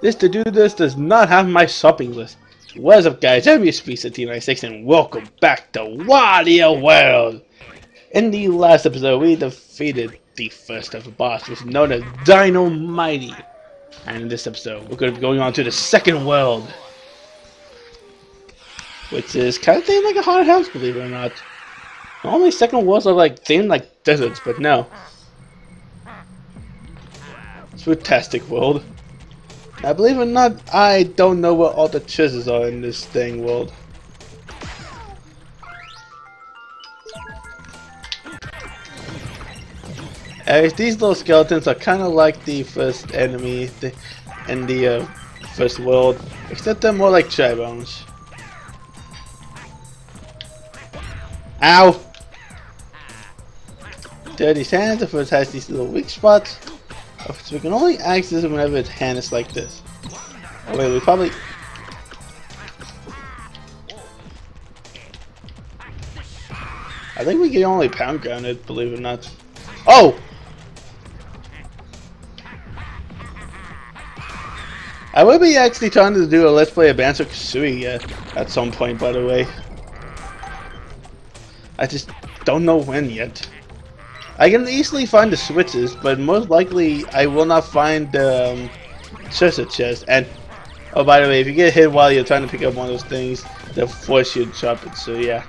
This to do this does not have my shopping list. What's up guys, I'm your Speedster T96 and welcome back to Wario World! In the last episode we defeated the first ever boss, which is known as Dinomighty. And in this episode we're going to be going on to the second world. Which is kind of themed like a haunted house, believe it or not. Normally second worlds are like themed like deserts, but no. It's a fantastic world. I believe it or not, I don't know what all the treasures are in this dang world. These little skeletons are kind of like the first enemy in the uh, first world, except they're more like dry bones. Ow! Dirty Santa first has these little weak spots. So we can only access it whenever its hand is like this. Wait, we probably... I think we can only pound ground it, believe it or not. Oh! I will be actually trying to do a Let's Play of Banjo-Kazooie uh, at some point, by the way. I just don't know when yet. I can easily find the switches, but most likely I will not find the um, treasure chest. And oh, by the way, if you get hit while you're trying to pick up one of those things, they'll force you to chop it. So yeah.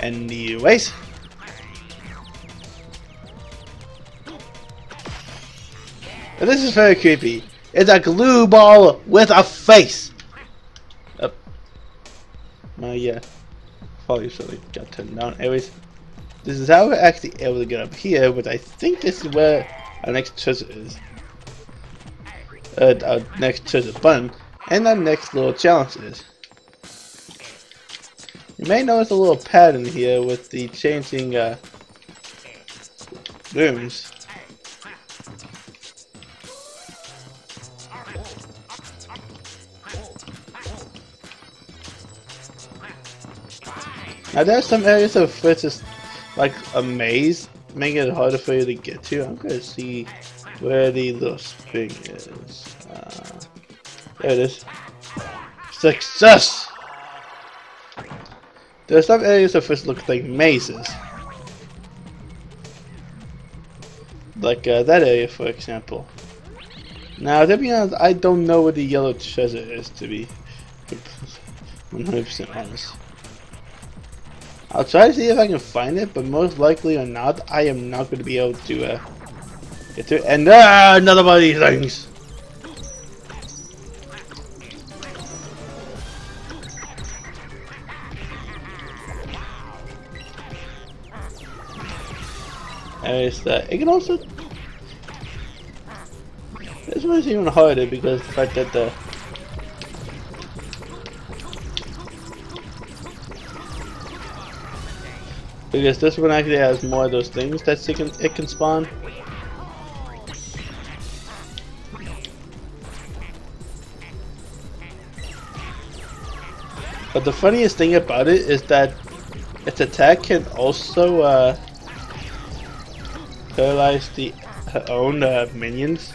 And anyways. This is very creepy. It's a glue ball with a face. Up. Oh. Uh, yeah. Probably should have got turned down. Anyways. This is how we're actually able to get up here, but I think this is where our next treasure is. Uh, our next treasure button, and our next little challenge is. You may notice a little pattern here with the changing uh, rooms. Now there are some areas of which is like a maze, making it harder for you to get to. I'm gonna see where the little spring is. Uh, there it is. Success! There are some areas that first look like mazes. Like uh, that area, for example. Now, to be honest, I don't know where the yellow treasure is, to be 100% honest. I'll try to see if I can find it, but most likely or not, I am not going to be able to uh, get to it. And uh, another one of these things! And it's that. It can also... This one is even harder because the fact that the Because this one actually has more of those things that it can, it can spawn. But the funniest thing about it is that its attack can also uh, paralyze the own uh, minions.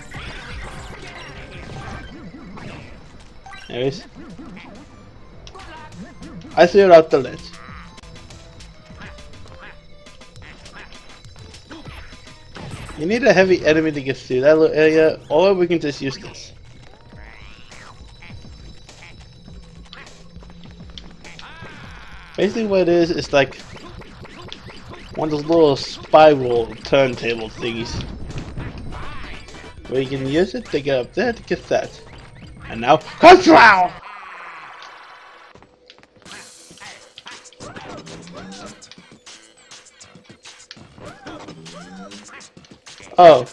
Anyways, I threw it out the ledge. You need a heavy enemy to get through that little area, or we can just use this. Basically what it is, is like one of those little spiral turntable thingies. Where you can use it to get up there to get that. And now, control! Oh.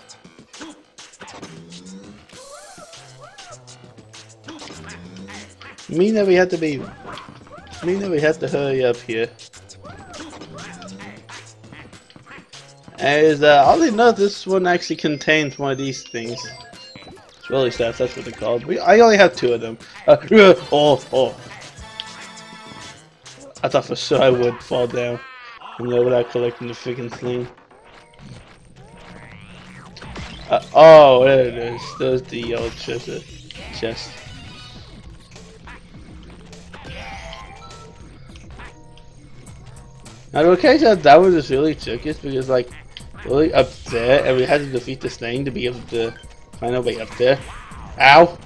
Mean that we have to be... Mean that we have to hurry up here. As uh, oddly enough, this one actually contains one of these things. It's really sad, that's what they're called. We, I only have two of them. Uh, oh, oh. I thought for sure I would fall down. You know, without collecting the freaking thing. Uh, oh, there it is. There's the old chest. chest. Now the occasion that that was just really tricky because like really up there and we had to defeat this thing to be able to find our way up there. Ow!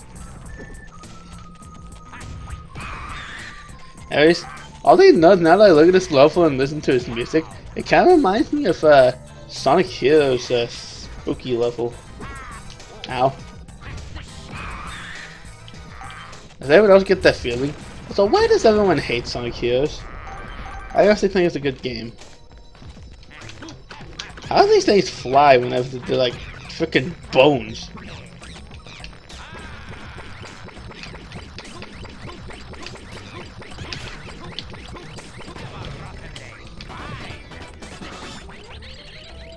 Anyways, all these notes now that I look at this level and listen to his music, it kind of reminds me of uh, Sonic Heroes uh, spooky level. Ow. Does anyone else get that feeling? So why does everyone hate Sonic Heroes? I actually think it's a good game. How do these things fly whenever they're like freaking bones?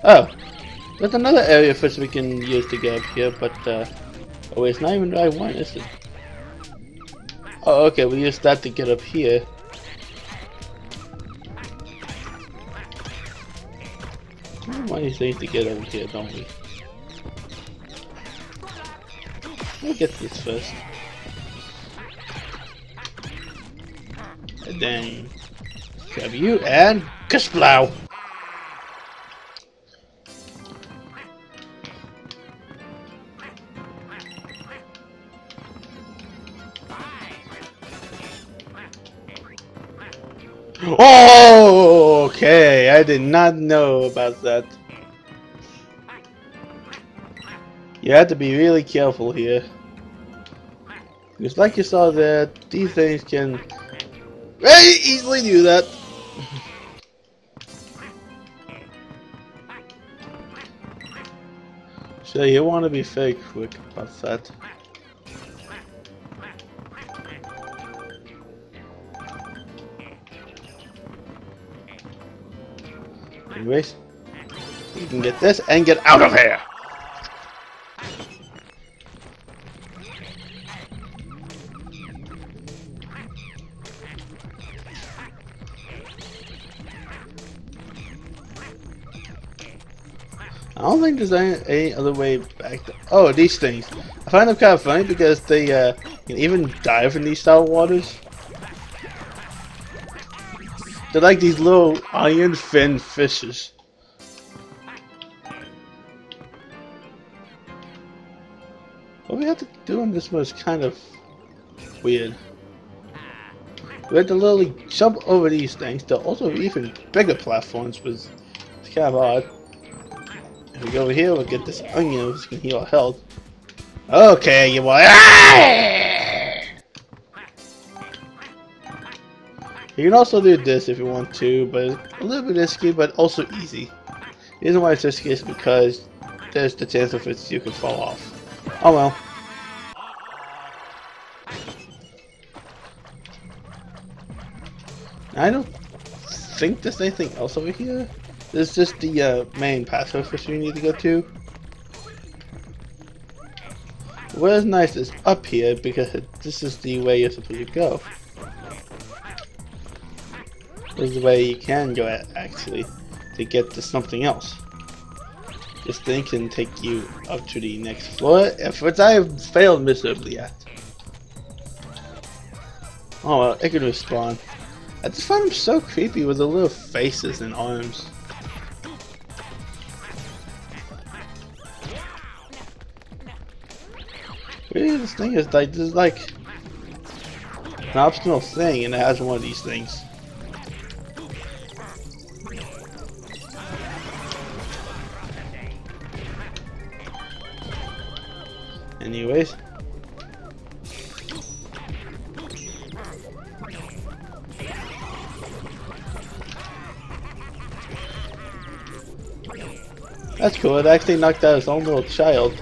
Oh, there's another area which we can use to get up here, but uh, oh it's not even the right one, is it? Oh, okay, we use that to get up here. Why these things to get over here, don't we? We'll get this first. And then grab you and Kashplow! Oh, okay. I did not know about that. You have to be really careful here. Because like you saw there, these things can very easily do that. so you want to be very quick about that. You can get this and get out of here! I don't think there's any, any other way back. To, oh, these things. I find them kind of funny because they uh, can even dive in these style waters. They're like these little iron fin fishes. What we have to do in this was kind of weird. We had to literally jump over these things to also even bigger platforms was it's kind of odd. If we go over here, we'll get this onion which can heal our health. Okay, you want. Ah! You can also do this if you want to, but a little bit risky, but also easy. The reason why it's risky is because there's the chance of it you can fall off. Oh well. I don't think there's anything else over here. There's just the uh, main password which you need to go to. What is nice is up here because this is the way you're supposed to go. There's a way you can go at, actually, to get to something else. This thing can take you up to the next floor, which I have failed miserably at. Oh well, it can respawn. I just find them so creepy with the little faces and arms. Really, this thing is like, this is like an optional thing and it has one of these things. Anyways. That's cool, it actually knocked out his own little child.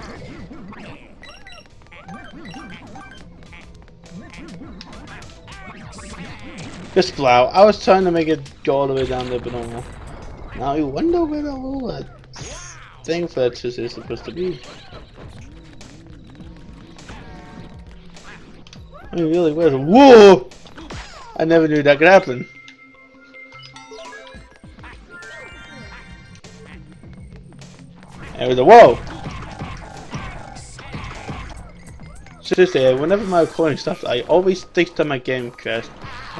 Just blow. I was trying to make it go all the way down there, but no. Now you wonder where the little uh, thing for is supposed to be. I mean, really, where's Whoa! I never knew that could happen. There was a whoa! seriously, whenever my recording stops, I always think to my game crash.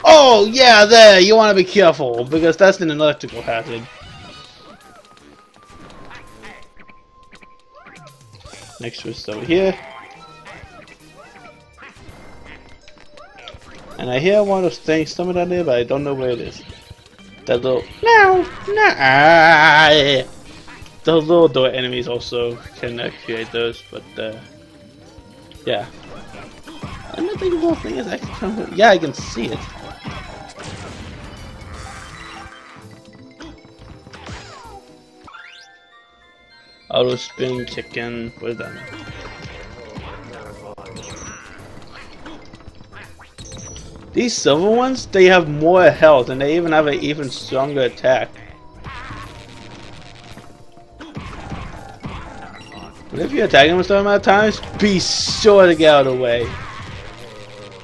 Oh, yeah, there, you want to be careful, because that's an electrical hazard. Next twist over here. And I hear one of those things somewhere down there, but I don't know where it is. That little no, no. The little door enemies also can uh, create those, but uh, yeah. I don't think the whole thing is actually. Yeah, I can see it. Auto spin chicken. What is that? These silver ones, they have more health and they even have an even stronger attack. But if you attack them a certain amount of times, be sure to get out of the way.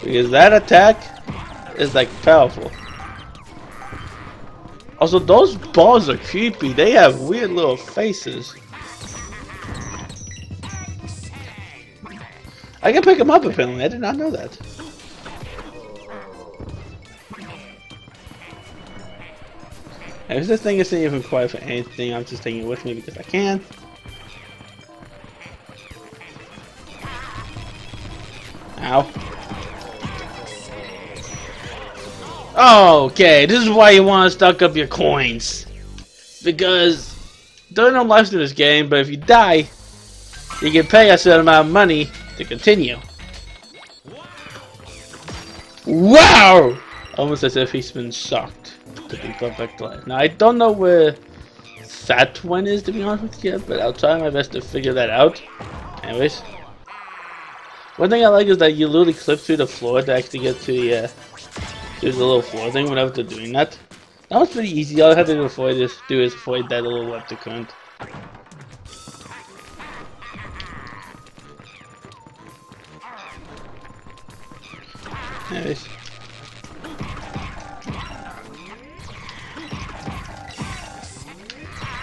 Because that attack is like powerful. Also, those balls are creepy. They have weird little faces. I can pick them up apparently. I did not know that. And if this thing isn't even quite for anything, I'm just taking it with me because I can. Ow. Okay, this is why you want to stock up your coins. Because there are no lives in this game, but if you die, you can pay a certain amount of money to continue. Wow! Almost as if he's been shocked to. Now I don't know where that one is to be honest with you, but I'll try my best to figure that out. Anyways. One thing I like is that you literally clip through the floor to actually get to the, uh, to the little floor thing whenever they're doing that. That was pretty easy. All I had to avoid is, do is avoid that little web to. Anyways.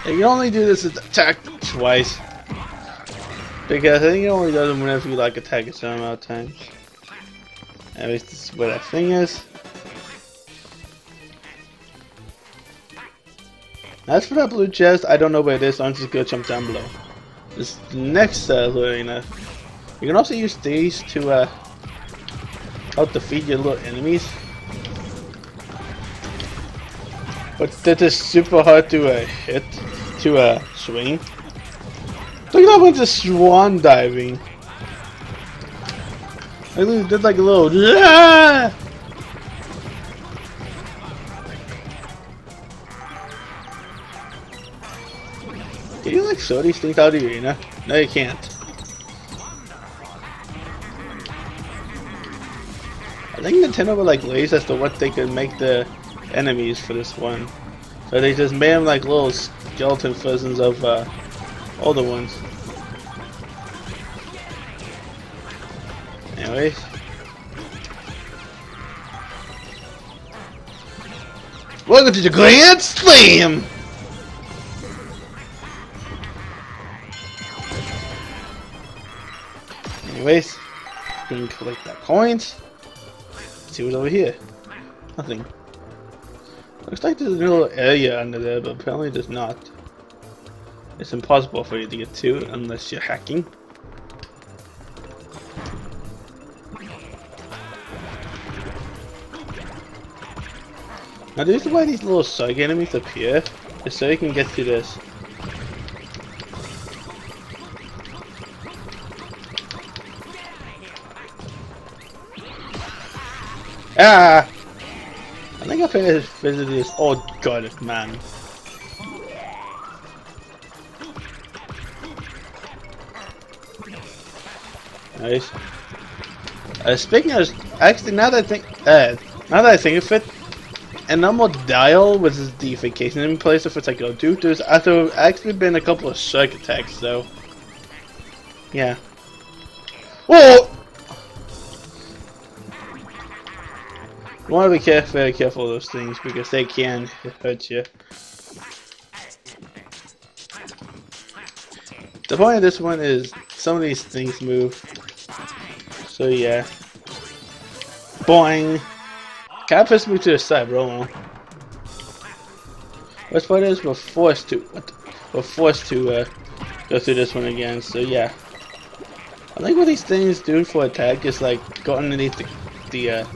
You only do this attack twice. Because I think it only does them whenever you like attack a certain amount of times. At least this is what that thing is. As for that blue chest, I don't know where it is, so I'm just gonna jump down below. This next uh, arena, you can also use these to uh, help defeat your little enemies. But that is super hard to uh, hit, to uh, swing. Look at that one's just swan diving. I did like a little. Ah! Can you like show these things out of the arena? No, you can't. I think Nintendo were like lazy as to what they could make the enemies for this one. So they just made them like little skeleton versions of uh, older ones. Anyways. Welcome to the Grand Slam! Anyways, we can collect that coins. Let's see what's over here. Nothing. Looks like there's a little area under there, but apparently there's not. It's impossible for you to get to unless you're hacking. Now this is why these little side enemies appear, is so you can get to this. Ah! I think I visiting this. Oh god, man. Nice. Uh, speaking of, actually, now that I think, uh, now that I think of it, a normal dial with the vacation in place if it's like go to. There's actually been a couple of shark attacks, though. Yeah. Whoa! You want to be very careful of those things because they can hurt you. The point of this one is some of these things move So yeah. Boing! Kind of pushed me to the side, bro. What's part is we're forced to we're forced to uh, go through this one again. So yeah. I think what these things do for attack is like go underneath the, the uh,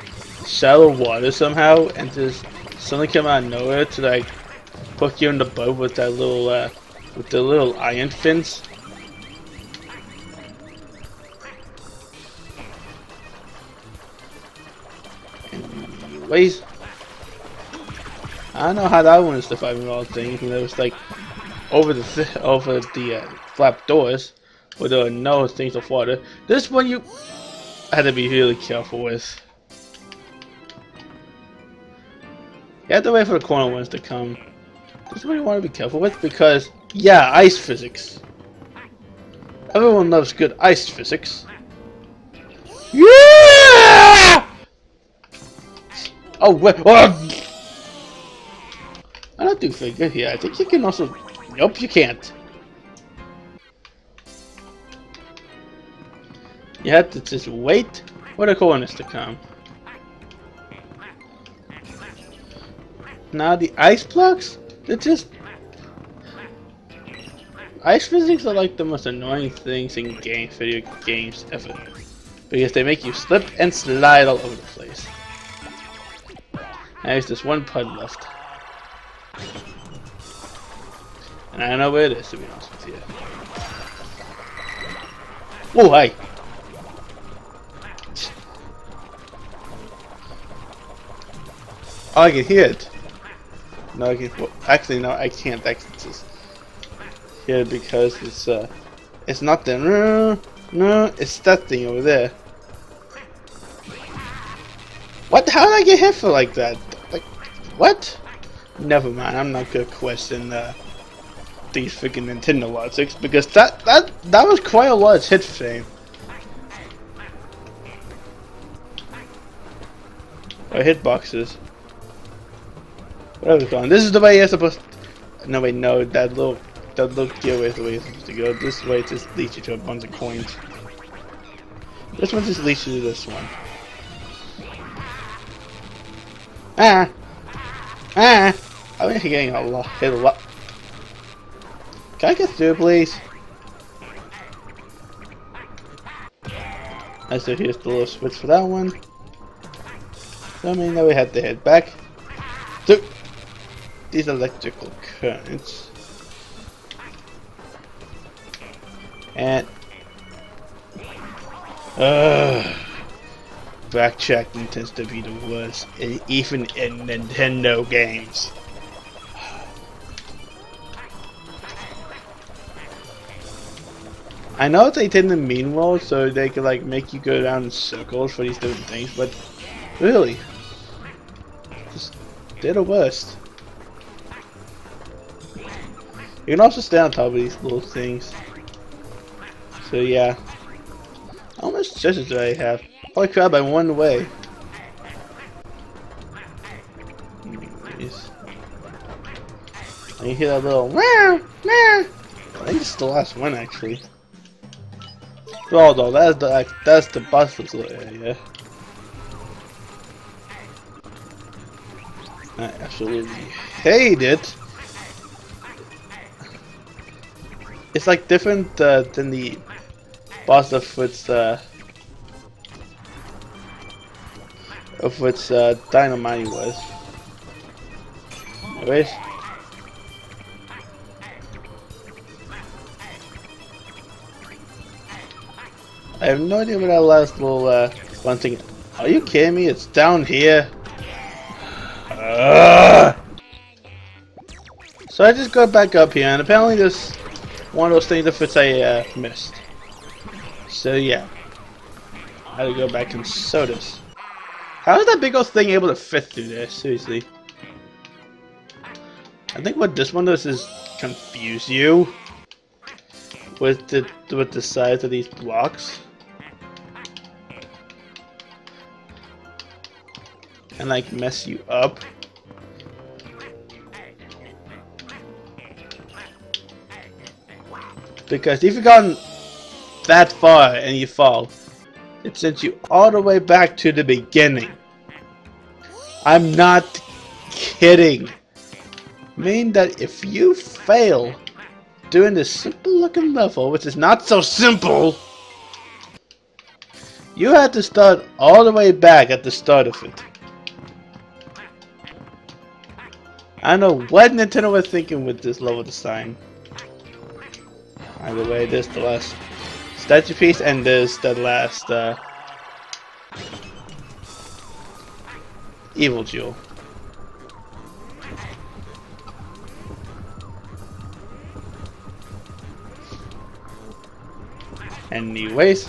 shallow water somehow and just suddenly come out of nowhere to like poke you in the boat with that little uh, with the little iron fins. Anyways, I don't know how that one is the five all thing. You know, it's like over the th over the uh, flap doors where there are no things of water. This one you had to be really careful with. You have to wait for the corner ones to come. This one you want to be careful with because, yeah, ice physics. Everyone loves good ice physics. Yeah! Oh, wait. Oh! I don't do figure here. I think you can also... Nope, you can't. You have to just wait for the corners to come. Now the ice blocks, they're just... Ice physics are like the most annoying things in game, video games ever. Because they make you slip and slide all over the place. Now there's just one pud left. And I don't know where it is to be honest with you. Oh, hi! Oh, I can hear it. No. Well, actually, no, I can't. Can just hear because it's uh, it's not the no, no, it's that thing over there. What? How did I get hit for like that? Like, what? Never mind. I'm not gonna question uh, these freaking Nintendo logics because that that that was quite a large hit frame. Or hitboxes. Going? This is the way you're supposed to... No, wait, no. That little... That little gear is the way you're supposed to go. This way just leads you to a bunch of coins. This one just leads you to this one. Ah! Ah! I'm actually getting a lot, hit a lot. Can I get through, please? I so here's the little switch for that one. So I mean, now we have to head back. These electrical currents. And uh, backtracking tends to be the worst, even in Nintendo games. I know they didn't mean well, so they could like make you go down in circles for these different things, but really, just they're the worst. You can also stay on top of these little things. So yeah. How much treasure do I have? Holy crap, I won away. Anyways. And you hear that little meow, meow. I think it's the last one actually. Oh no, that's the that's the busters area. I absolutely hate it. It's like different uh, than the boss of its uh, of which uh, Dinomighty was. Anyways. I have no idea where that last little uh, one thing. Are you kidding me? It's down here. Uh. So I just got back up here, and apparently this one of those things that fits a uh, missed. So yeah, I had to go back and sew this. How is that big old thing able to fit through there? Seriously. I think what this one does is confuse you with the with the size of these blocks. And like mess you up. Because if you've gone that far and you fall, It sends you all the way back to the beginning. I'm not kidding. Mean that if you fail doing this simple looking level, which is not so simple, you had to start all the way back at the start of it. I don't know what Nintendo was thinking with this level design. Either way, this the last statue piece and this the last uh, evil jewel. Anyways.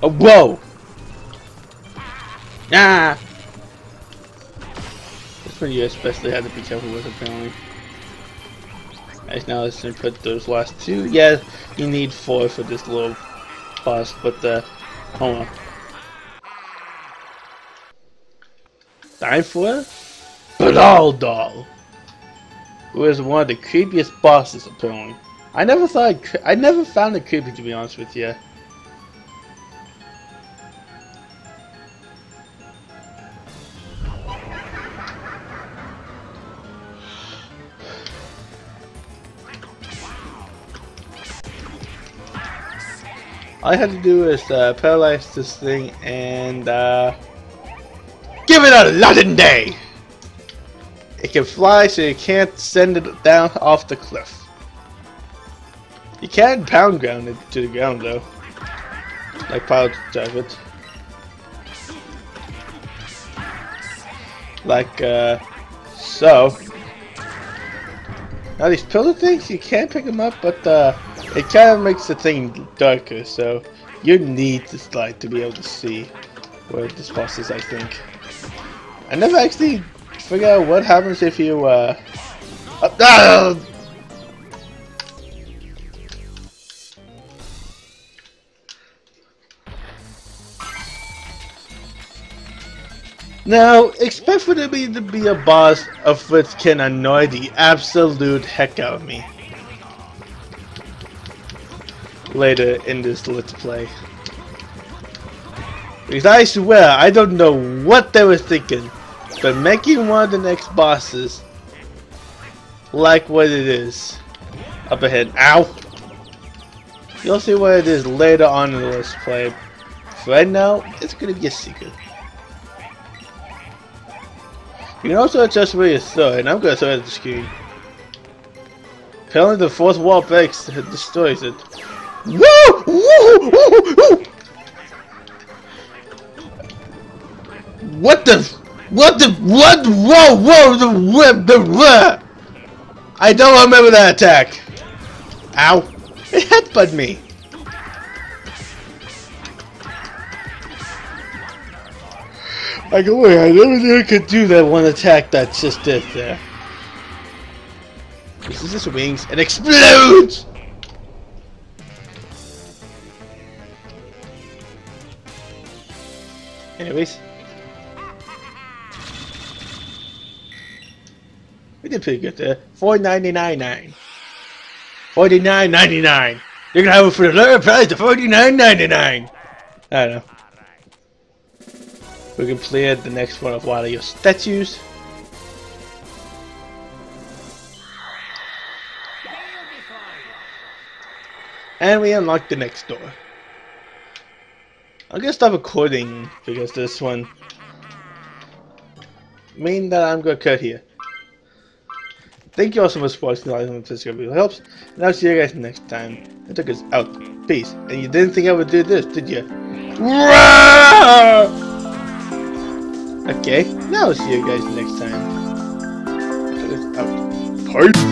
Oh, whoa! Ah! You especially had to be careful with, apparently. Right now, let's put those last two. Yeah, you need four for this little boss, but, uh, hold on. Time for Brawl Doll! who is one of the creepiest bosses apparently. I never thought I never found it creepy to be honest with you. All I had to do is uh, paralyze this thing and uh, give it a Latin day! It can fly so you can't send it down off the cliff. You can pound ground it to the ground though. Like pilot drive it. Like uh so. Now these pillar things you can pick them up but uh it kind of makes the thing darker so you need this light to be able to see where this boss is I think. I never actually figure out what happens if you, uh... uh ah! Now, expect for there to be a boss of which can annoy the absolute heck out of me. Later in this Let's Play. Because I swear, I don't know what they were thinking. But making one of the next bosses like what it is up ahead. Ow! You'll see what it is later on in the Let's Play. For right now, it's gonna be a secret. You can also adjust where you throw it, and I'm gonna throw it at the screen. Apparently the fourth wall breaks destroys it. Woo! Woo! Woo! Woo! What the? What the? What? Whoa! Whoa! The whip! The whip! I don't remember that attack. Ow! It headbutted me. I go, wait, I never knew I could do that one attack that just did there. This is wings and explodes! Anyways. We did pretty good there. Four ninety nine nine. Forty nine ninety nine. You're gonna have it for the lower price of forty nine ninety nine. I don't know. We can play the next one of one of your statues. And we unlock the next door. I'm gonna stop recording because this one mean that I'm gonna cut here. Thank you all so much for watching. I hope this really helps. And I'll see you guys next time. I took us out. Peace. And you didn't think I would do this, did you? Okay. Now I'll see you guys next time. Peace.